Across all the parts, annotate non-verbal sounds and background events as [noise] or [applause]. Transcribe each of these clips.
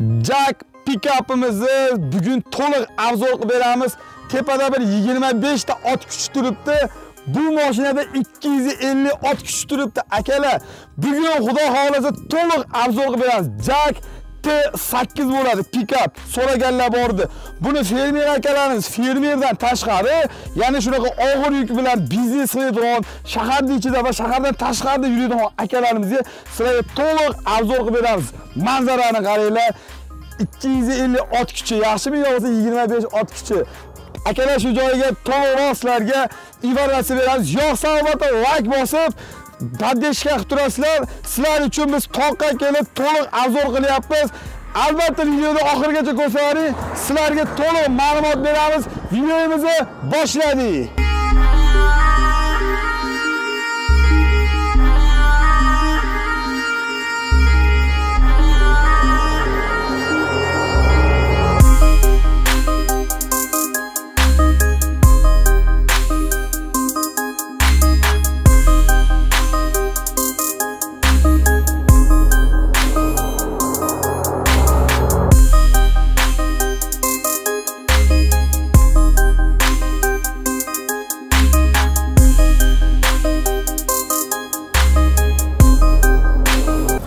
Jack pikapimizni bugun to'liq arzon qilib beramiz. Tepada bir 25 ta ot kuchi turibdi. Bu mashinada 250 ot kuchi turibdi. Akalar, bugun xudo xolasa to'liq arzon qilib beramiz. Jack T8 bo'ladi pikap. So'raganlar bordi. Buni fermer akalarimiz fermerdan tashqari, ya'ni shunaqa og'ir yuk bilan biznes qiladigan, shaharning ichida va shahardan tashqarida yuradigan akalarimizga sizlarga to'liq obzor qilib beramiz. Manzarani qaranglar. 250 ot kuchi yaxshimi yo bo'lmasa 25 ot kuchi akalar shu joyiga to'g'ri sizlarga informatsiya beramiz yo'qsa albatta like bosib поддержка qilib turasizlar sizlar uchun biz toqqa kelib to'liq arzon qilyapmiz. Albatta videoni oxirigacha ko'rsangiz, sizlarga to'liq ma'lumot beramiz. Videomizni boshladik.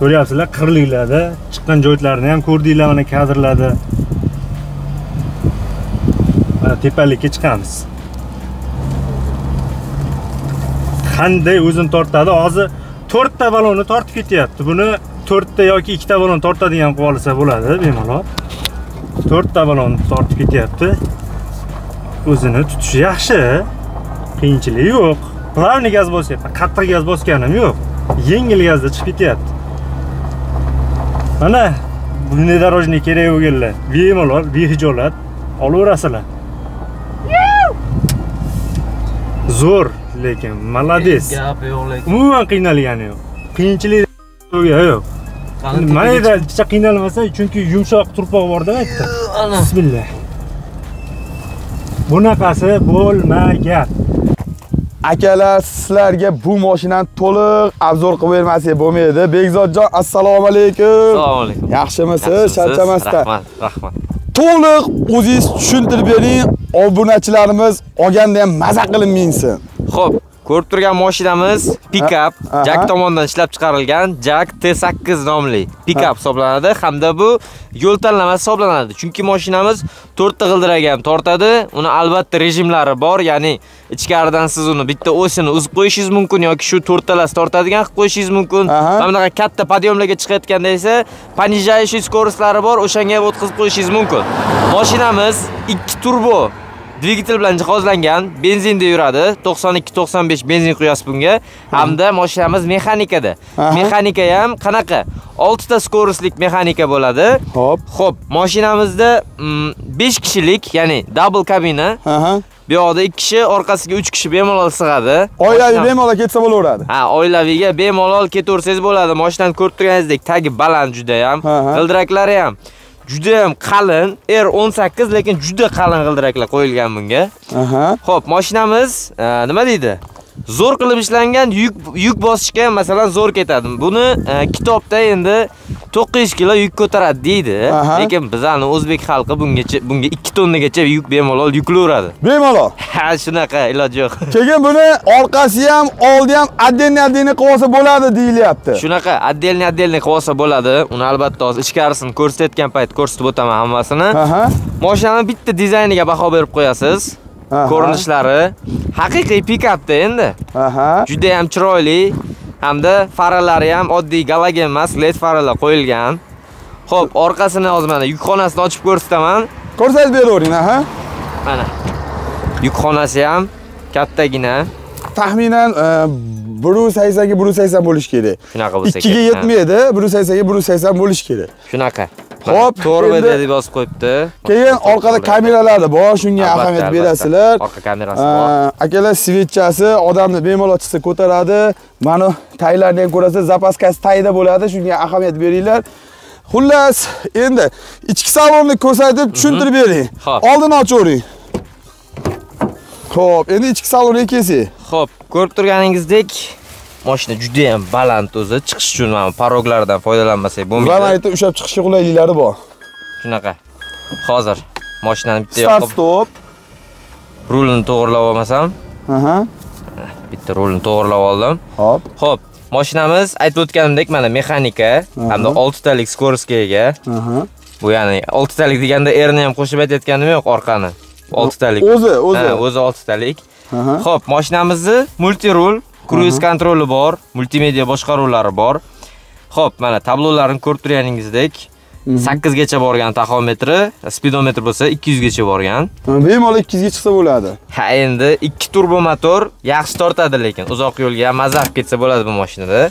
Ko'ryapsizlar qirliklarda chiqqan joylarini ham ko'rdinglar mana kadrlarda. Mana tepalikka chiqamiz. Qanday o'zini tortadi? Hozir to'rtta balonni tortib ketyapti. Buni to'rtta yoki ikkita balon tortadigan qilib olsa bo'ladi bemalol. To'rtta balonni tortib ketyapti. O'zini tutishi yaxshi. Qiyinchilik yo'q. Plavniy gaz bosyapman qattiq gaz bosganim yo'q. Yengil gazda chiqib ketyapti. Mana bunday дорожный kerak bo'lganlar. Bemalol behijolat. Olaverasizlar. Zo'r lekin молодец gap yo'q lekin. Umuman qiynalgani yo'q. Qiyinchilik yo'q mayda picha qiynalmasa chunki yumshoq turpoq borda aytdi. Ana. Bismillah. Bunaqasi bo'lmagan akalar sizlarga bu mashinani to'liq obzor qilib bermasak bo'lmaydi. Bekzodjon assalomu alaykum. Assalomu alaykum. Yaxshimisiz? Charchamasdan rahmat rahmat. To'liq o'zingiz tushuntirib bering obunachilarimiz olganda ham maza qilib minsin Xo'p, ko'rib turgan mashinamiz pikap. Jack tomonidan ishlab chiqarilgan Jack T8 nomli pikap hisoblanadi hamda bu yo'l tanlamasi hisoblanadi. Chunki mashinamiz 4 ta g'ildirak ham tortadi. Uni albatta rejimlari bor, ya'ni ichkaridan siz uni bitta osini uzib qo'yishingiz mumkin yoki shu to'rtalasi tortadigan qilib qo'yishingiz mumkin. Mana bunaqa katta podyomlarga chiqayotganda esa понижающий скоростлari bor, o'shanga ham o'tkazib qo'yishingiz mumkin. Mashinamiz 2 turbo dvigatel bilan jihozlangan, benzinda yuradi. 92-95 benzin quyasiz bunga. Hamda mashinamiz mexanikada. Mexanika ham qanaqa? 6 ta skorostlik mexanika bo'ladi. Hop. Xo'p, mashinamizda 5 kishilik, ya'ni double kabina. Aha. Bu yoqda 2 kishi, orqasiga 3 kishi bemalol sig'adi. Oilaviy bemalol ketsa bo'laveradi. Ha, oilaviyga bemalol ketaversangiz bo'ladi. Mashinani ko'rib turganingizdek, tagi baland juda ham, Ha, ha. g'ildiraklari ham juda ham qalin, R18 lekin juda qalin g'ildiraklar qo'yilgan bunga. Aha. Xo'p, mashinamiz e, nima deydi? Zo'r qilib ishlangan yuk yuk bosishga masalan zo'r ketadi. Buni e, kitobda endi 900 kilo yuk ko'taradi deydi. Lekin bizani o'zbek xalqi bungacha bunga 2 tonnagacha yuk bemalol yuklaveradi. Bemalol. [laughs] Ha, shunaqa iloj yo'q. [laughs] Keyin buni orqasi ham, oldi ham отдельный qilib olsa bo'ladi deyilyapti. Shunaqa отдельный qilib olsa bo'ladi. Uni albatta hozir ichkarisini ko'rsatgan payt ko'rsatib o'taman hammasini. Aha. Mashinani bitta dizayniga baho berib qo'yasiz. Ko'rinishlari haqiqiy pikapda endi. Aha. Juda ham chiroyli hamda faralari ham oddiy galogen emas, led faralar qo'yilgan. Xo'p, orqasini hozir mana yukxonasini ochib ko'rsataman. Ko'rsatib beravering, aha. Mana. Yukxonasi ham kattagina. Taxminan e, 180 ga 180 bo'lish kerak. Shunaqa bo'lsa 2 ga yetmaydi, 180 ga 180 bo'lish kerak. Shunaqa. Xo'p, to'g'ri endi- deb yozib qo'yibdi. Keyin orqada kameralari bor, shunga ahamiyat berasizlar. Orqa kamerasi bor. Akalar svetchasi odamni bemalol chiqsa ko'taradi. Mana taylarni ham ko'rasiz, zapaskasi tayda bo'ladi, shunga ahamiyat beringlar. Xullas, endi ichki salonni ko'rsatib tushuntirib bering. Oldini ochavering. Xo'p, endi ichki salonga kelsak. Xo'p, ko'rib turganingizdek, mashina juda ham baland o'zi. Chiqish uchun mana paroglardan foydalanmasak bo'lmaydi. mayda ushlab chiqishga qulayliklari bor. shunaqa. Hozir mashinani bitta yoqib stop. rulini to'g'irlab olmasam, Aha. bitta rulini to'g'irlab oldim. Hop. Xo'p, mashinamiz aytib o'tganimdek mana mexanika hamda 6 talik skoroskga ega. Aha. Bu ya'ni 6 talik deganda erni ham qo'shib aytayotganim yo'q orqani. 6 talik. O'zi, o'zi. O'zi 6 talik. Xo'p, mashinamizni multirul, kruiz kontroli bor, multimedia boshqaruvlari bor. Xo'p, mana tablolarini ko'rib turganingizdek, 8 gacha borgan taxometri, speedometr bo'lsa 200 gacha borgan. Bemalol 200 ga chiqsa bo'ladi. Ha, endi 2 turbo motor yaxshi tortadi lekin uzoq yo'lga ham mazza qilib ketsa bo'ladi bu mashinada.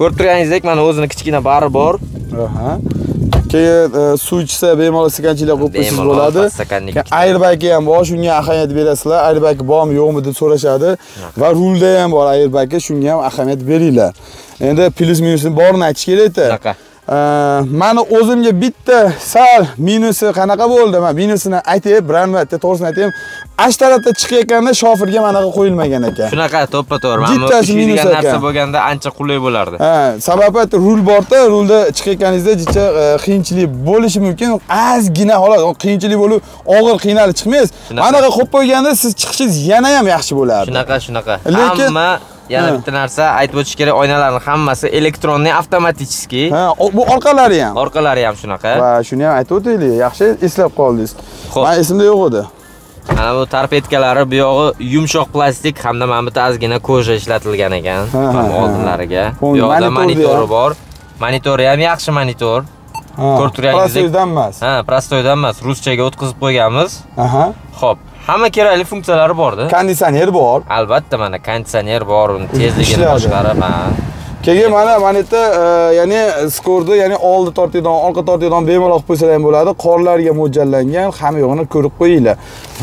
Ko'rib turganingizdek, mana o'zini kichkina bari bor. Keyin e, suv ichsa bemalol stakanchilar qo'yib qo'ysangiz bo'ladi. airbagi ham bor, shunga ahamiyat berasizlar. Airbagi bormi, yo'qmi deb so'rashadi va rulda ham bor airbagi, shunga ham ahamiyat beringlar. Endi plus minusini borini aytish kerak-da. Mani o'zimga bitta sal minusi qanaqa bo'ldi? Men minusini aytib, biron marta to'g'risini aytayim. Ash tarafda chiqayotganda shofirga manaqa qo'yilmagan ekan. Shunaqa to'ppa-to'g'ri. Mana bu Bittasi minus ishlaydigan narsa ekan. bo'lganda ancha qulay bo'lardi. Ha, sababi rul borda, rulda chiqayotganingizda jicha e, qiyinchilik bo'lishi mumkin. Ozgina xolos, qiyinchilik bo'lib, og'ir qiynalib chiqmaysiz. Manaqa qo'yib qo'yganda siz chiqishingiz yana ham yaxshi bo'lardi. Shunaqa, shunaqa. Lekin- yana bitta narsa aytib o'tish kerak, oynalarning hammasi elektronniy avtomatichskiy. Ha, bu orqalari ham. Orqalari ham shunaqa. Va shuni ham aytib o'taylik. Yaxshi eslab qoldingiz. Men esimda yo'q edi. Mana bu tarpetkalari bu yog'i yumshoq plastik hamda mana bitta ozgina koja ishlatilgan ekan. Oldinlariga. Bu yoqda monitori bor. Monitori ham yaxshi monitor. Ko'rib turganingizdek- prostoydan emas. Ha, prostoydan emas, ruschaga o'tkazib qo'yganmiz. Aha. Xo'p, hamma kerakli funksiyalari bor-da. Konditsioner bor. Albatta mana konditsioner bor, uni tezligini ha. Keyin mana mana yerda e, ya'ni skorni, ya'ni oldi tortadigan, orqa tortadigan bemalol qilib qo'ysalar ham bo'ladi. Qorlarga mo'ljallangan, hamma yo'g'ini ko'rib qo'yinglar.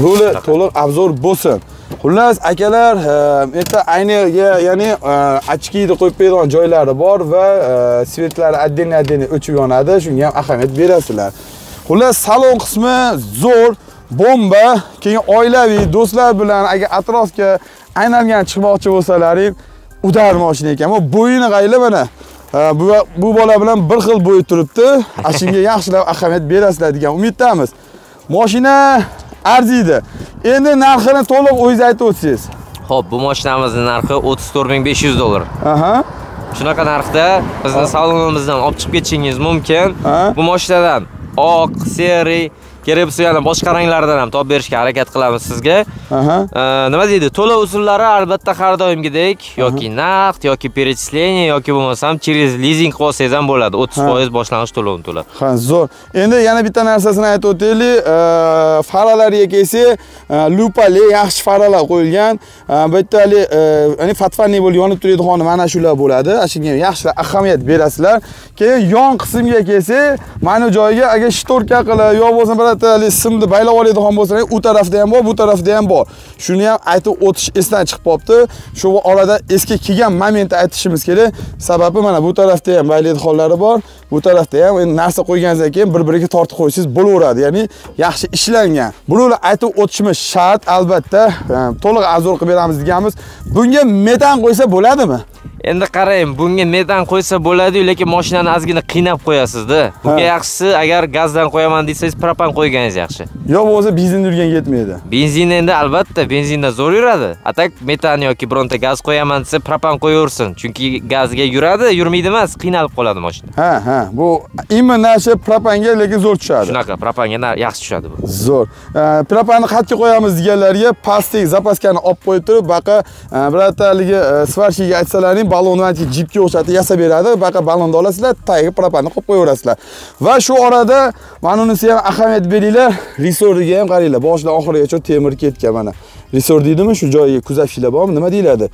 Ruli to'liq obzor bo'lsin. Xullas, akalar, e, yerda ayniga, ya'ni e, ochkini qo'yib qo'yadigan joylari bor va e, svetlari отдельно отдельно o'chib yonadi. Shunga ham ahamiyat berasizlar. Xullas, salon qismi zo'r, bomba, keyin oilaviy, do'stlar bilan agar atrofga aylangan chiqmoqchi bo'lsalaring, udar mashina ekan. Bu bo'yini qayli mana. Bu bu bola bilan bir xil bo'y turibdi. Ashunga [laughs] yaxshilab ahamiyat berasizlar degan umiddamiz. Mashina arziydi. Endi narxini to'liq o'zingiz aytib o'tsangiz. Xo'p, bu mashinamizning narxi 34500 dollar. Aha. Shunaqa narxda bizni salonimizdan olib chiqib ketishingiz mumkin. Bu mashinadan oq, seri, kerak bo'lsa yana boshqa ranglardan ham topib berishga harakat qilamiz sizga. Nima deydi? To'lov usullari albatta har doimgidek yoki naqd yoki перечисление yoki bo'lmasam через lizing qilib olsangiz ham bo'ladi. 30% boshlang'ich to'lovni to'lab. Ha, zo'r. Endi yana bitta narsasini aytib o'taylik. Faralarga kelsak, e, lupali yaxshi faralar qo'yilgan. Bu yerda hali e, ya'ni fatfanli bo'lib yonib turadigan mana shular bo'ladi. Shunga yaxshi ahamiyat berasizlar. Keyin yon qismga kelsak, mana bu joyga agar shtorka qilib yo bo'lmasa bir haligi simni baylab oladigan bo'lsangiz, u tarafda ham bor, bu tarafda ham bor. Shuni ham aytib o'tish esdan chiqib qolibdi. Shu orada eski kelgan momentni aytishimiz kerak. Sababi mana bu tarafda ham baylaydiganlari bor, bu tarafda ham endi narsa qo'yganingizdan keyin bir-biriga tortib qo'ysangiz bo'laveradi. Ya'ni yaxshi ishlangan. Buni aytib o'tishimiz shart, albatta. To'liq arzon qilib beramiz deganmiz. Bunga metan qo'ysa bo'ladimi? Endi qarang, bunga metan qo'ysa bo'ladi-yu, lekin mashinani ozgina qiynab qo'yasiz-da. Bunga yaxshisi agar gazdan qo'yaman desangiz, propan qo'yganingiz yaxshi. Yo bo'lmasa benzin yurgan yetmaydi. Benzin endi albatta benzinda zo'r yuradi. Atak metan yoki bironta gaz qo'yaman desa, propan qo'yaversin. Chunki gazga yuradi, yurmaydi emas, qiynalib qoladi mashina. Ha, ha. Bu immun nashi propanga lekin zo'r tushadi. Shunaqa propanga yaxshi tushadi bu. Zo'r. Propanni xatga qo'yamiz deganlarga plastik zapaskani olib qo'yib turib, baqa e, birorta haligi e, svarshiga aytsalaring, ballonni ancha jipga o'xshatib yasab beradi. Baqa ballonni olasizlar, tagiga propanni qo'yib qo'yaverasizlar. Va shu orada mana unisi ham ahamiyat beringlar. Risoriga ham qaranglar. Boshidan oxirigacha temir ketgan mana. Risor deydimi? Shu joyiga kuzatishlar bormi? Nima deyiladi?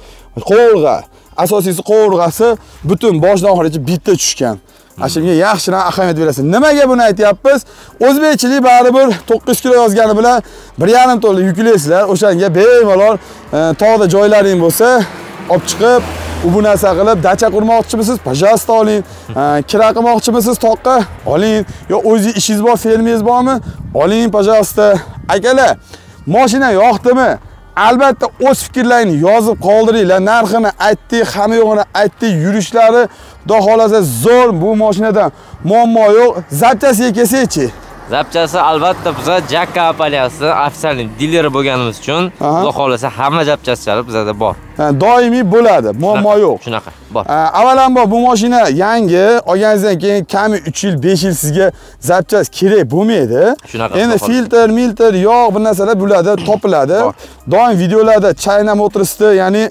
Qovurg'a. Asosiysi qovurg'asi butun boshidan oxirigacha bitta tushgan. Ashimga yaxshiroq ahamiyat berasiz. Nimaga buni aytyapmiz? O'zbekchilik baribir 9 kilo yozgani bilan 1,5 tonna yuklaysizlar. O'shanga bemalol e, tog'da joylaring bo'lsa, olib chiqib, bu narsa qilib dacha qurmoqchimisiz? Пожалуйста, oling. Kira qilmoqchimisiz? Toqqa oling. Yo o'zingiz ishingiz bor, fermingiz bormi? Oling, пожалуйста. Akalar, mashina yoqdimi? albatta o'z fikrlaringni yozib qoldiringlar. Narxini aytdik, hamma yo'g'ini aytdik, yurishlari xudo xolasa zo'r bu mashinadan muammo yo'q. Zapchasiga kelsakchi Zapchasi albatta biza Jack kompaniyasi ofitsialniy dileri bo'lganimiz uchun xudo xolasa hamma zapchasalari bizada bor. Ha, Doimiy bo'ladi, muammo yo'q. Shunaqa, bor. Avvalambor bu mashina yangi, olganingizdan keyin kami 3 yil, 5 yil sizga zapchas kerak bo'lmaydi. Shunaqa, Endi xohlasa. filtr, miltr, yog' bu narsalar bo'ladi, topiladi. Doim videolarda China Motors'da, ya'ni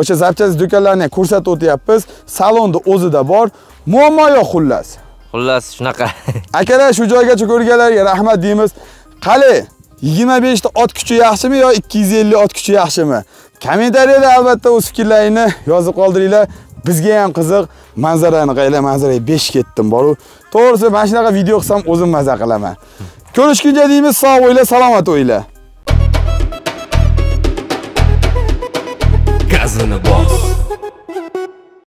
o'sha zapchas do'konlarini ko'rsatib o'tyapmiz. Salonda o'zida bor. Muammo yo'q xullas. Xullas shunaqa. [laughs] Akalar shu joygacha ko'rganlarga rahmat deymiz. Qani 25 ta ot kuchi yaxshimi yo 250 ot kuchi yaxshimi? Kommentariyada albatta o'z fikrlaringni yozib qoldiringlar. Bizga ham qiziq manzarani qayla manzaraga 5 ketdim boru. To'g'risi mana shunaqa video qilsam o'zim maza qilaman. Ko'rishguncha deymiz, sog' o'yla, salomat o'yla. gazini bos